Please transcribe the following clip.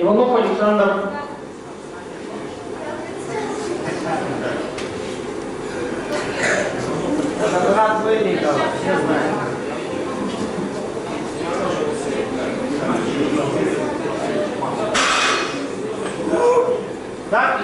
Иванов Александр. Брат Вырикова, все знают. Так?